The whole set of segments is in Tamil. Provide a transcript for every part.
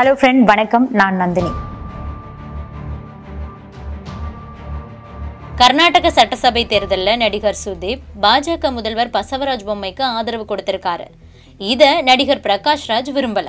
ஹலோ ஃப்ரெண்ட் வணக்கம். நான் நந்தினி. கர்நாடக சட்டசபை தேர்தலில் நடிகர் சுதீப் பாஜக முதல்வர் பசவராஜ் பொம்மைக்கு ஆதரவு கொடுத்திருக்காரு. இதை நடிகர் பிரகாஷ் ராஜ் விரும்பல.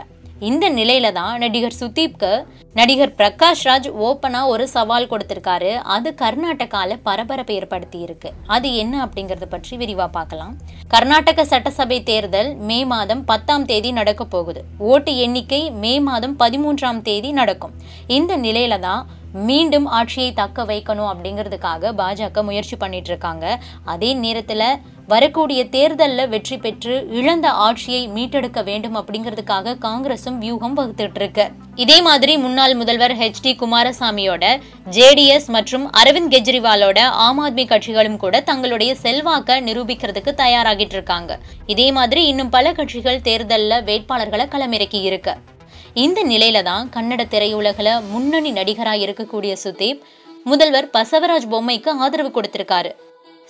இந்த நிலையில தான் நடிகர் சுதீப்க்கு நடிகர் பிரகாஷ் ராஜ் ஓப்பனா ஒரு சவால் கொடுத்திருக்காரு. அது கர்நாடகால பரபரப்பை ஏற்படுத்தி இருக்கு அது என்ன அப்படிங்கறத பற்றி விரிவா பார்க்கலாம். கர்நாடக சட்டசபை தேர்தல் மே மாதம் பத்தாம் தேதி நடக்க போகுது. ஓட்டு எண்ணிக்கை மே மாதம் பதிமூன்றாம் தேதி நடக்கும். இந்த நிலையில தான் மீண்டும் ஆட்சியை தக்க வைக்கணும் அப்படிங்கிறதுக்காக பாஜக முயற்சி பண்ணிட்டு இருக்காங்க. அதே நேரத்தில் வரக்கூடிய தேர்தலில் வெற்றி பெற்று இழந்த ஆட்சியை மீட்டெடுக்க வேண்டும் அப்படிங்கிறதுக்காக காங்கிரசும் வியூகம் வகுத்துட்டு இருக்கு இதே மாதிரி முன்னாள் முதல்வர் ஹெச் டி குமாரசாமியோட ஜேடிஎஸ் மற்றும் அரவிந்த் கெஜ்ரிவாலோட ஆம் ஆத்மி கட்சிகளும் கூட தங்களுடைய செல்வாக்க நிரூபிக்கிறதுக்கு தயாராகிட்டு இருக்காங்க இதே மாதிரி இன்னும் பல கட்சிகள் தேர்தலில் வேட்பாளர்களை களமிறக்கி இருக்கு. இந்த நிலையில தான் கன்னட திரையுலகில் முன்னணி நடிகராக இருக்கக்கூடிய சுதீப் முதல்வர் பசவராஜ் பொம்மைக்கு ஆதரவு கொடுத்திருக்காரு.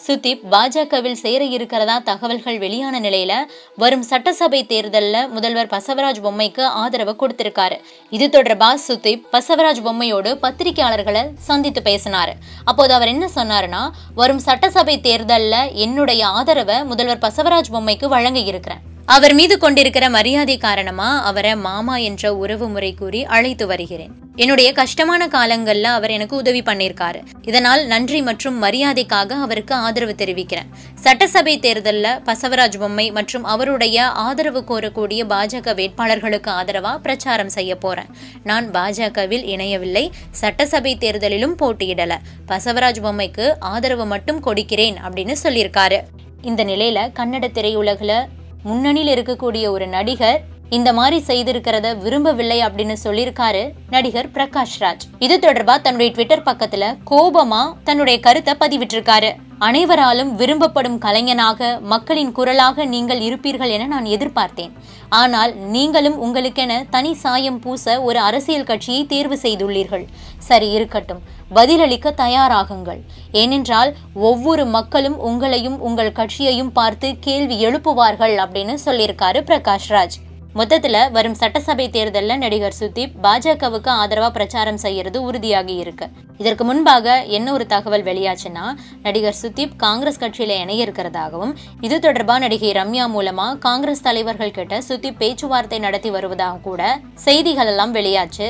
சுதீப் பாஜகவில் சேர இருக்கிறதா தகவல்கள் வெளியான நிலையில வரும் சட்டசபை தேர்தலில் முதல்வர் பசவராஜ் பொம்மைக்கு ஆதரவு கொடுத்திருக்காரு. இது தொடர்பா சுதீப் பசவராஜ் பொம்மையோடு பத்திரிகையாளர்களை சந்தித்து பேசினார். அப்போது அவர் என்ன சொன்னாருன்னா வரும் சட்டசபை தேர்தலில் என்னுடைய ஆதரவை முதல்வர் பசவராஜ் பொம்மைக்கு வழங்க இருக்கிறேன். அவர் மீது கொண்டிருக்கிற மரியாதை காரணமா அவரை மாமா என்ற உறவு முறை கூறி அழைத்து வருகிறேன். என்னுடைய கஷ்டமான காலங்கள்ல அவர் எனக்கு உதவி பண்ணியிருக்காரு. இதனால் நன்றி மற்றும் மரியாதைக்காக அவருக்கு ஆதரவு தெரிவிக்கிறேன். சட்டசபை தேர்தலில் பசவராஜ் பொம்மை மற்றும் அவருடைய ஆதரவு கோரக்கூடிய பாஜக வேட்பாளர்களுக்கு ஆதரவா பிரச்சாரம் செய்ய போறேன். நான் பாஜகவில் இணையவில்லை. சட்டசபை தேர்தலிலும் போட்டியிடல. பசவராஜ் பொம்மைக்கு ஆதரவு மட்டும் கொடுக்கிறேன் அப்படின்னு சொல்லியிருக்காரு. இந்த நிலையில கன்னட திரையுலகில் முன்னணியில் இருக்கக்கூடிய ஒரு நடிகர் இந்த மாதிரி செய்திருக்கிறத விரும்பவில்லை அப்படின்னு சொல்லியிருக்காரு நடிகர் பிரகாஷ் ராஜ் இது தொடர்பா தன்னுடைய ட்விட்டர் பக்கத்துல கோபமா தன்னுடைய கருத்தை பதிவிட்டிருக்காரு. அனைவராலும் விரும்பப்படும் கலைஞனாக மக்களின் குரலாக நீங்கள் இருப்பீர்கள் என நான் எதிர்பார்த்தேன். ஆனால் நீங்களும் உங்களுக்கென தனி சாயம் பூச ஒரு அரசியல் கட்சியை தேர்வு செய்துள்ளீர்கள். சரி இருக்கட்டும். பதிலளிக்க தயாராகுங்கள். ஏனென்றால் ஒவ்வொரு மக்களும் உங்களையும் உங்கள் கட்சியையும் பார்த்து கேள்வி எழுப்புவார்கள் அப்படின்னு சொல்லியிருக்காரு பிரகாஷ் ராஜ் மொத்தத்தில் வரும் சட்டசபை தேர்தலில் நடிகர் சுதீப் பாஜகவுக்கு ஆதரவாக பிரச்சாரம் செய்யறது உறுதியாகி இருக்கு. இதற்கு முன்பாக என்ன ஒரு தகவல் வெளியாச்சுன்னா நடிகர் சுதீப் காங்கிரஸ் கட்சியில இணைய இருக்கிறதாகவும் இது தொடர்பாக நடிகை ரம்யா மூலமா காங்கிரஸ் தலைவர்கள் கிட்ட சுதீப் பேச்சுவார்த்தை நடத்தி வருவதாக கூட செய்திகள் எல்லாம் வெளியாச்சு.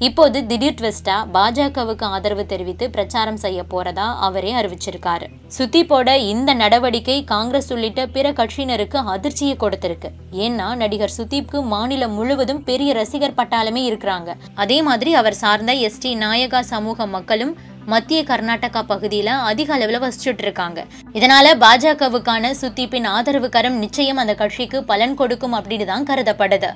இப்போது திடீர் ட்விஸ்டா பாஜகவுக்கு ஆதரவு தெரிவித்து பிரச்சாரம் செய்ய போறதா அவரே அறிவிச்சிருக்காரு. சுதீப்போட இந்த நடவடிக்கை காங்கிரஸ் உள்ளிட்ட பிற கட்சியினருக்கு அதிர்ச்சியை கொடுத்திருக்கு. ஏன்னா நடிகர் சுதீப்க்கு மாநிலம் முழுவதும் பெரிய ரசிகர் பட்டாளமே இருக்கிறாங்க. அதே மாதிரி அவர் சார்ந்த எஸ்டி நாயகா சமூக மக்களும் மத்திய கர்நாடகா பகுதியில அதிக அளவில் வசிச்சுட்டு இருக்காங்க. இதனால பாஜகவுக்கான சுத்தீப்பின் ஆதரவு கரம் நிச்சயம் அந்த கட்சிக்கு பலன் கொடுக்கும் அப்படின்னு தான் கருதப்படுது.